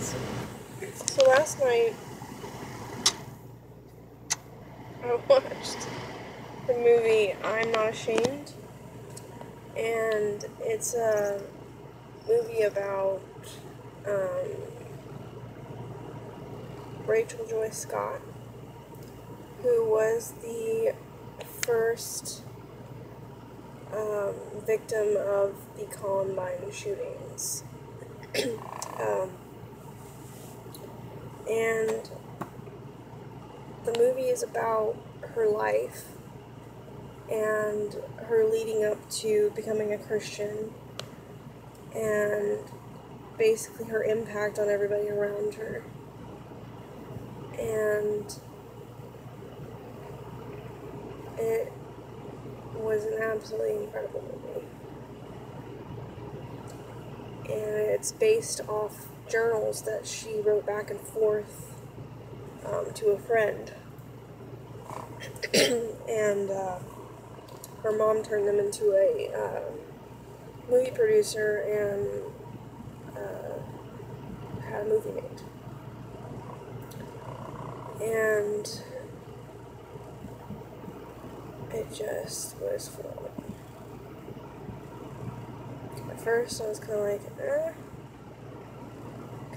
guys. So last night I watched the movie I'm Not Ashamed, and it's a movie about um, Rachel Joy Scott, who was the first um, victim of the Columbine shootings. um, and the movie is about her life and her leading up to becoming a Christian and basically her impact on everybody around her. And it was an absolutely incredible movie. And it's based off journals that she wrote back and forth um, to a friend. and uh, her mom turned them into a uh, movie producer and uh, had a movie made. And it just was phenomenal. At first, I was kind of like, eh.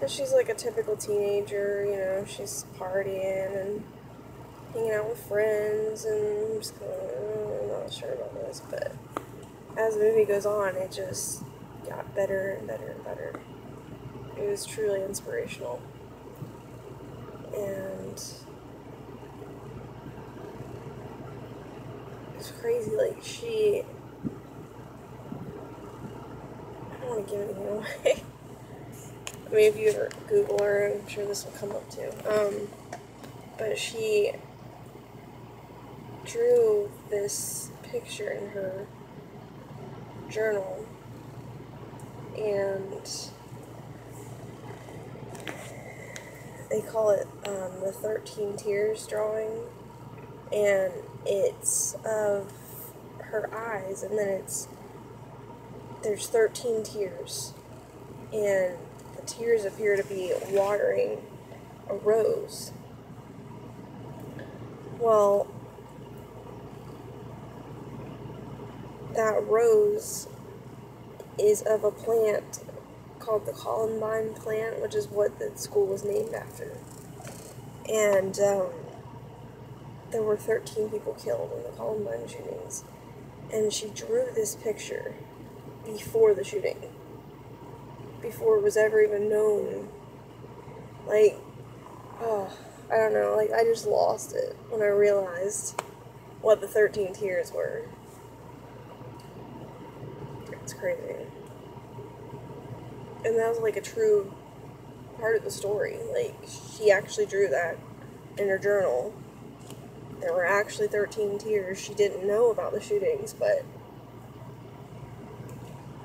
Because she's like a typical teenager, you know, she's partying and hanging out with friends, and I'm just I'm not sure about this, but as the movie goes on, it just got better and better and better. It was truly inspirational. And it's crazy, like, she. I don't want to give anything away. I mean, if you Google her, I'm sure this will come up too. Um, but she drew this picture in her journal, and they call it um, the 13 Tears drawing, and it's of her eyes, and then it's there's 13 tears, and tears appear to be watering a rose. Well, that rose is of a plant called the Columbine plant, which is what the school was named after. And um, there were 13 people killed in the Columbine shootings. And she drew this picture before the shooting before it was ever even known. Like, oh, I don't know. Like, I just lost it when I realized what the 13 tears were. It's crazy. And that was like a true part of the story. Like, she actually drew that in her journal. There were actually 13 tears. She didn't know about the shootings, but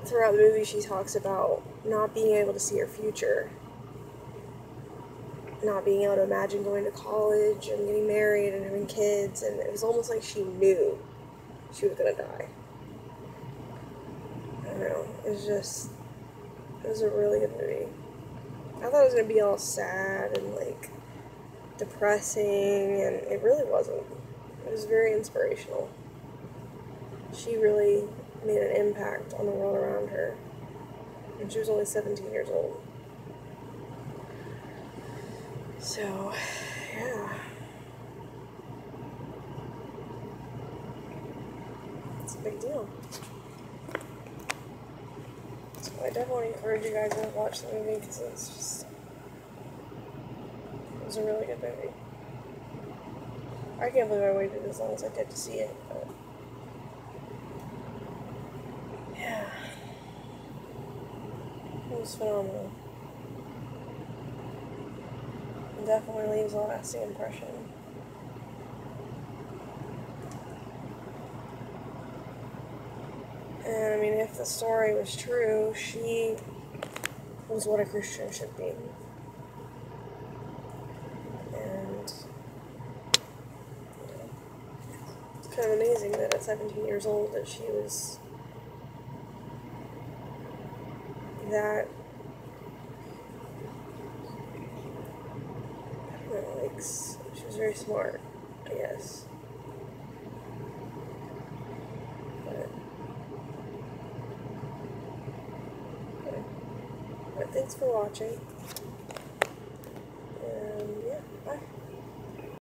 throughout the movie, she talks about not being able to see her future, not being able to imagine going to college and getting married and having kids, and it was almost like she knew she was gonna die. I don't know. It was just, it was a really good movie. I thought it was gonna be all sad and like depressing, and it really wasn't. It was very inspirational. She really made an impact on the world around her. And she was only 17 years old. So, yeah. It's a big deal. So I definitely encourage you guys to watch the movie because it's just. It was a really good movie. I can't believe I waited as long as I did to see it, but. was phenomenal. It definitely leaves a lasting impression. And I mean, if the story was true, she was what a Christian should be. And it's kind of amazing that at 17 years old that she was that. likes. she was very smart, I guess. But, but thanks for watching.